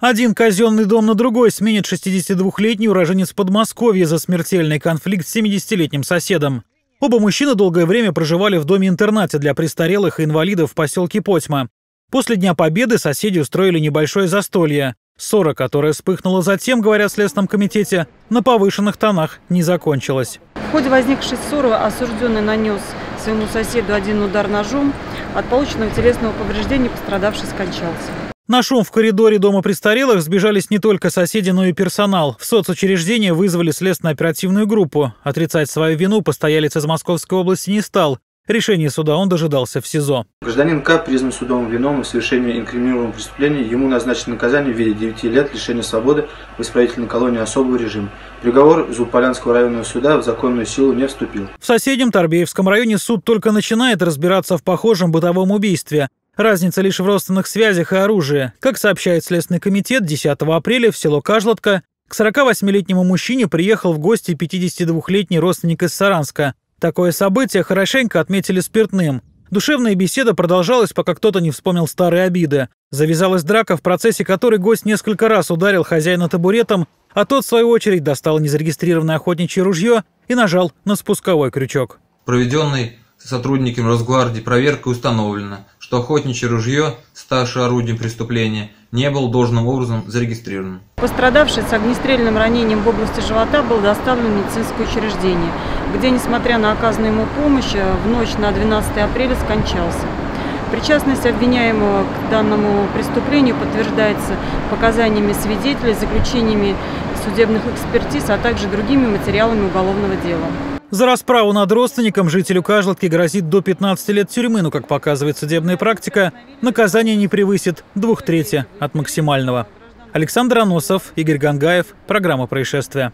Один казенный дом на другой сменит 62-летний уроженец Подмосковья за смертельный конфликт с 70-летним соседом. Оба мужчины долгое время проживали в доме-интернате для престарелых и инвалидов в поселке Потьма. После Дня Победы соседи устроили небольшое застолье. Ссора, которая вспыхнула затем, говорят в Следственном комитете, на повышенных тонах не закончилась. В ходе возникшей ссоры осужденный нанес своему соседу один удар ножом. От полученного телесного повреждения пострадавший скончался. На шум в коридоре дома престарелых сбежались не только соседи, но и персонал. В соцучреждение вызвали следственно-оперативную группу. Отрицать свою вину постоялец из Московской области не стал. Решение суда он дожидался в СИЗО. Гражданин К. признан судом виновным в совершении инкриминированного преступления. Ему назначено наказание в виде 9 лет лишения свободы в исправительной колонии особого режима. Приговор Зубполянского районного суда в законную силу не вступил. В соседнем Торбеевском районе суд только начинает разбираться в похожем бытовом убийстве. Разница лишь в родственных связях и оружии. Как сообщает Следственный комитет, 10 апреля в село Кажлотка к 48-летнему мужчине приехал в гости 52-летний родственник из Саранска. Такое событие хорошенько отметили спиртным. Душевная беседа продолжалась, пока кто-то не вспомнил старые обиды. Завязалась драка, в процессе которой гость несколько раз ударил хозяина табуретом, а тот, в свою очередь, достал незарегистрированное охотничье ружье и нажал на спусковой крючок. Проведенный сотрудниками Росгвардии проверкой установлено, что охотничье ружье, ставшее орудием преступления, не был должным образом зарегистрирован. Пострадавший с огнестрельным ранением в области живота был доставлен в медицинское учреждение, где, несмотря на оказанную ему помощь, в ночь на 12 апреля скончался. Причастность обвиняемого к данному преступлению подтверждается показаниями свидетелей, заключениями судебных экспертиз, а также другими материалами уголовного дела. За расправу над родственником жителю Кажлотки грозит до 15 лет тюрьмы, но, как показывает судебная практика, наказание не превысит двух трети от максимального. Александр Аносов, Игорь Гангаев. Программа «Происшествия».